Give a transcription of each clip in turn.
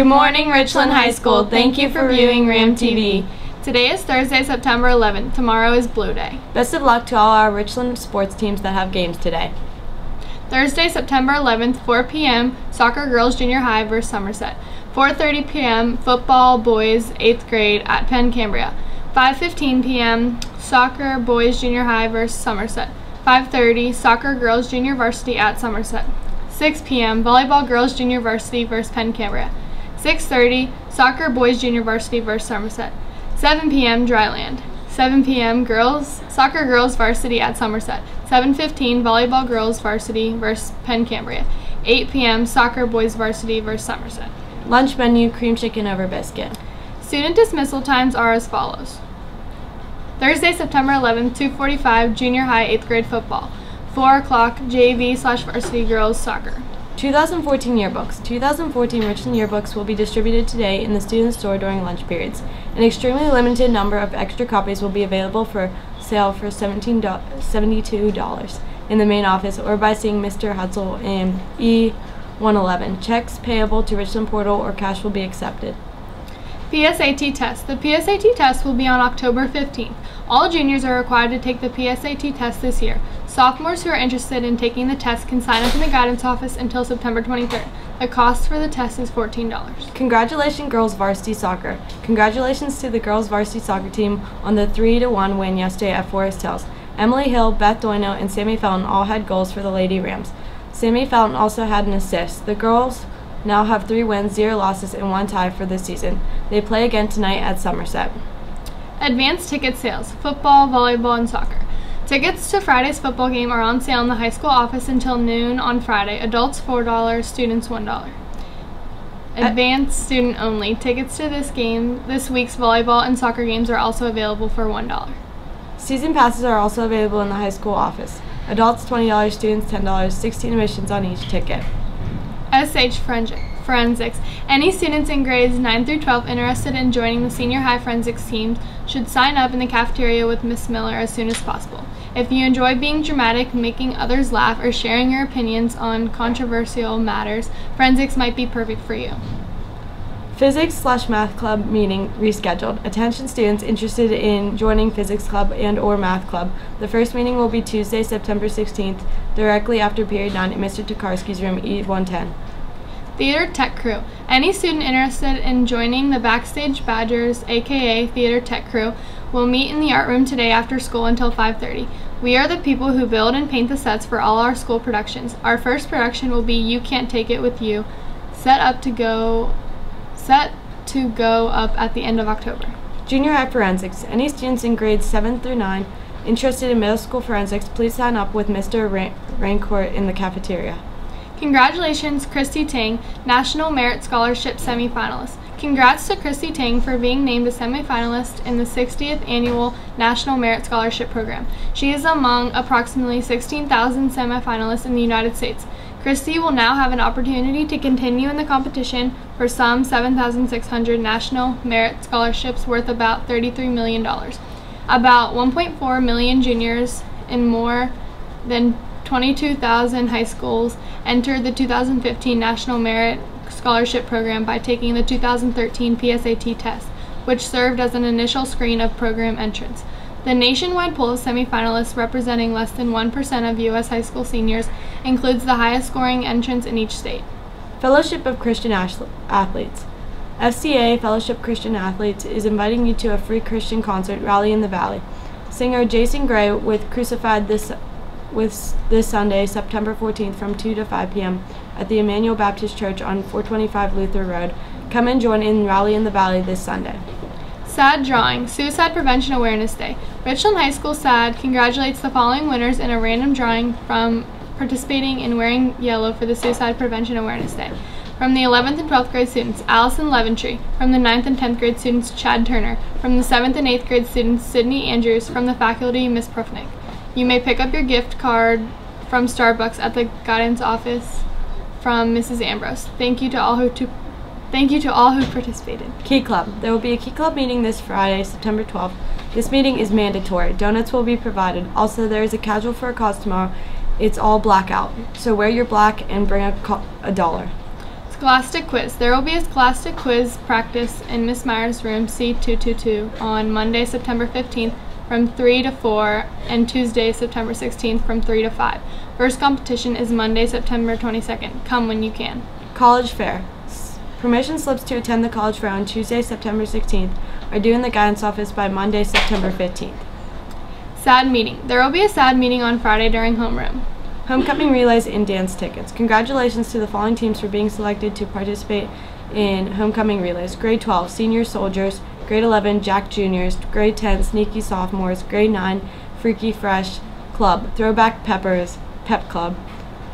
Good morning, Richland High School. Thank you for viewing RAM TV. Today is Thursday, September 11th. Tomorrow is Blue Day. Best of luck to all our Richland sports teams that have games today. Thursday, September 11th, 4 p.m. Soccer Girls Junior High versus Somerset. 4:30 p.m. Football Boys 8th grade at Penn Cambria. 5:15 p.m. Soccer Boys Junior High versus Somerset. 5:30 Soccer Girls Junior Varsity at Somerset. 6 p.m. Volleyball Girls Junior Varsity versus Penn Cambria. 6:30 Soccer Boys Junior Varsity versus Somerset. 7 p.m. Dryland. 7 p.m. Girls Soccer Girls Varsity at Somerset. 7:15 Volleyball Girls Varsity versus Penn Cambria. 8 p.m. Soccer Boys Varsity versus Somerset. Lunch menu cream chicken over biscuit. Student dismissal times are as follows. Thursday, September 11th, 2:45 Junior High 8th grade football. 4 o'clock JV slash varsity girls soccer. 2014 yearbooks. 2014 Richland yearbooks will be distributed today in the student store during lunch periods. An extremely limited number of extra copies will be available for sale for $17 $72 in the main office or by seeing Mr. Hutzel in E111. Checks payable to Richland Portal or cash will be accepted. PSAT test. The PSAT test will be on October 15th. All juniors are required to take the PSAT test this year. Sophomores who are interested in taking the test can sign up in the guidance office until September 23rd. The cost for the test is $14. Congratulations, girls varsity soccer. Congratulations to the girls varsity soccer team on the 3 to 1 win yesterday at Forest Hills. Emily Hill, Beth Doino, and Sammy Felton all had goals for the Lady Rams. Sammy Felton also had an assist. The girls now have three wins, zero losses, and one tie for this season. They play again tonight at Somerset. Advanced ticket sales football, volleyball, and soccer. Tickets to Friday's football game are on sale in the high school office until noon on Friday. Adults $4, students $1. Uh, Advanced student only. Tickets to this game, this week's volleyball and soccer games are also available for $1. Season passes are also available in the high school office. Adults $20, students $10, 16 admissions on each ticket. SH Forensics. Any students in grades 9 through 12 interested in joining the senior high forensics team should sign up in the cafeteria with Miss Miller as soon as possible. If you enjoy being dramatic, making others laugh, or sharing your opinions on controversial matters, forensics might be perfect for you. Physics slash math club meeting rescheduled. Attention students interested in joining physics club and or math club. The first meeting will be Tuesday, September 16th, directly after period 9 in Mr. Tokarski's room E110. Theater Tech Crew. Any student interested in joining the Backstage Badgers, aka Theater Tech Crew, will meet in the art room today after school until 5:30. We are the people who build and paint the sets for all our school productions. Our first production will be You Can't Take It With You, set up to go set to go up at the end of October. Junior High Forensics. Any students in grades 7 through 9 interested in middle school forensics, please sign up with Mr. Ran- Rancourt in the cafeteria. Congratulations, Christy Tang, National Merit Scholarship semifinalist. Congrats to Christy Tang for being named a semifinalist in the 60th Annual National Merit Scholarship Program. She is among approximately 16,000 semifinalists in the United States. Christy will now have an opportunity to continue in the competition for some 7,600 national merit scholarships worth about $33 million. About 1.4 million juniors in more than 22,000 high schools entered the 2015 National Merit Scholarship Program by taking the 2013 PSAT test, which served as an initial screen of program entrance. The nationwide pool of semifinalists representing less than 1% of U.S. high school seniors includes the highest scoring entrants in each state. Fellowship of Christian Athletes. FCA Fellowship Christian Athletes is inviting you to a free Christian concert rally in the Valley. Singer Jason Gray with Crucified this with this Sunday, September 14th from 2 to 5 p.m. at the Emmanuel Baptist Church on 425 Luther Road. Come and join in Rally in the Valley this Sunday. SAD Drawing, Suicide Prevention Awareness Day. Richland High School SAD congratulates the following winners in a random drawing from participating in Wearing Yellow for the Suicide Prevention Awareness Day. From the 11th and 12th grade students, Allison Leventree. From the 9th and 10th grade students, Chad Turner. From the 7th and 8th grade students, Sydney Andrews. From the faculty, Miss Profnick. You may pick up your gift card from Starbucks at the guidance office from Mrs. Ambrose. Thank you to all who to Thank you to all who participated. Key Club. There will be a Key Club meeting this Friday, September 12th. This meeting is mandatory. Donuts will be provided. Also, there is a casual for a cause tomorrow. It's all blackout. So wear your black and bring a, a dollar. Scholastic quiz. There will be a scholastic quiz practice in Miss Meyer's room C222 on Monday, September 15th from 3 to 4 and Tuesday, September 16th from 3 to 5. First competition is Monday, September 22nd. Come when you can. College Fair. Permission slips to attend the College Fair on Tuesday, September 16th are due in the guidance office by Monday, September 15th. SAD meeting. There will be a SAD meeting on Friday during homeroom. Homecoming relays and dance tickets. Congratulations to the following teams for being selected to participate in homecoming relays. Grade 12, senior soldiers. Grade 11, Jack Juniors. Grade 10, sneaky sophomores. Grade 9, freaky fresh club. Throwback peppers, pep club.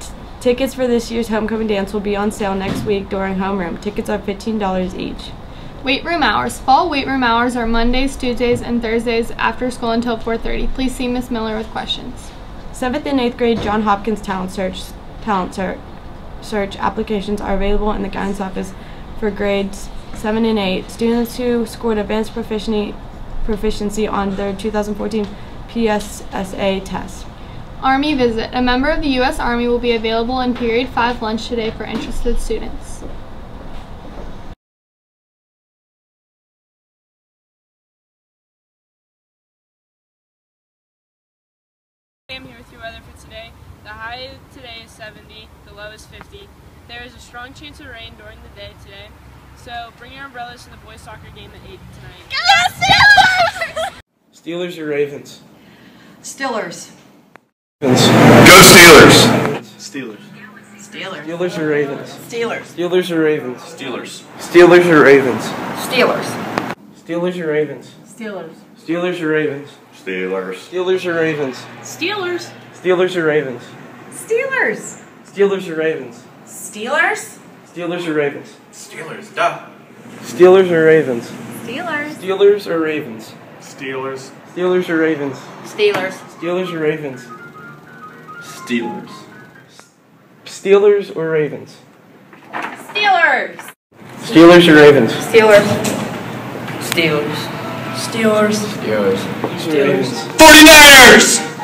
T- tickets for this year's homecoming dance will be on sale next week during homeroom. Tickets are $15 each. Weight room hours. Fall weight room hours are Mondays, Tuesdays, and Thursdays after school until 4:30. Please see Miss Miller with questions. Seventh and eighth grade John Hopkins talent search talent search, search applications are available in the guidance office for grades seven and eight. Students who scored advanced proficiency proficiency on their 2014 PSSA test. Army visit. A member of the U.S. Army will be available in period 5 lunch today for interested students. I'm here with your weather for today. The high today is 70, the low is 50. There is a strong chance of rain during the day today, so bring your umbrellas to the boys soccer game at 8 tonight. Steelers Steelers or Ravens? Stillers. Ravens. Go Steelers! Steelers. Steelers. Steelers or Ravens? Steelers. Steelers or Ravens? Steelers. Steelers or Ravens? Steelers. Steelers or Ravens? Steelers. Steelers or Ravens? Steelers. Steelers or Ravens? Steelers. Steelers or Ravens? Steelers. Steelers or Ravens? Steelers. Steelers or Ravens? Steelers. Duh. Steelers or Ravens? Steelers. Steelers or Ravens? Steelers. Steelers or Ravens? Steelers. Steelers or Ravens? Steelers. Steelers or Ravens? Steelers. Steelers or Ravens? Steelers. Steelers. Steelers. Steelers. Steelers. 49ers!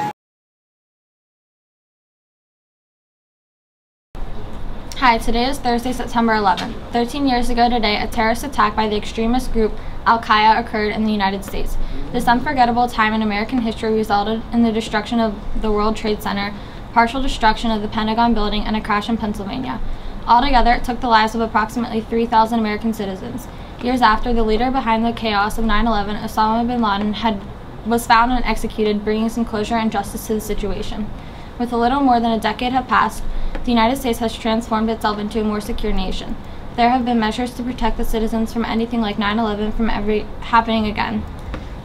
Hi, today is Thursday, September 11th. 13 years ago today, a terrorist attack by the extremist group Al Qaeda occurred in the United States. This unforgettable time in American history resulted in the destruction of the World Trade Center, partial destruction of the Pentagon building, and a crash in Pennsylvania. Altogether, it took the lives of approximately 3,000 American citizens. Years after, the leader behind the chaos of 9 11, Osama bin Laden, had, was found and executed, bringing some closure and justice to the situation. With a little more than a decade have passed, the United States has transformed itself into a more secure nation. There have been measures to protect the citizens from anything like 9/11 from every happening again.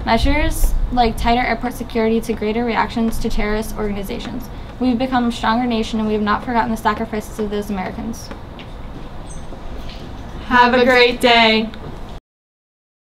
Measures like tighter airport security to greater reactions to terrorist organizations. We've become a stronger nation and we have not forgotten the sacrifices of those Americans. Have a great day.